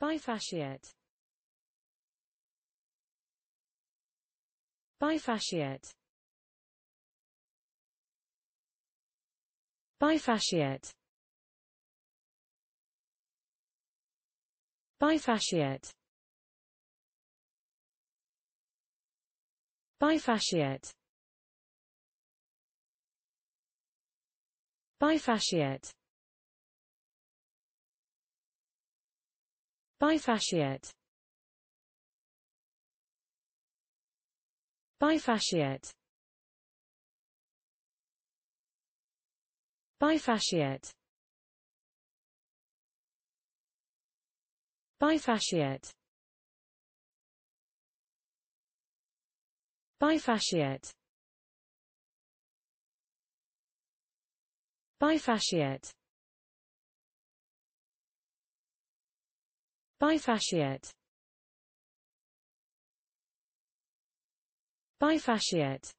Bifasciate. Bifasciate. Bifasciate. Bifasciate. Bifasciate. Bifasciate. Bifasciate. Bifasciate. Bifasciate. Bifasciate. Bifasciate. Bifasciate. Bifasciate. Bifasciate.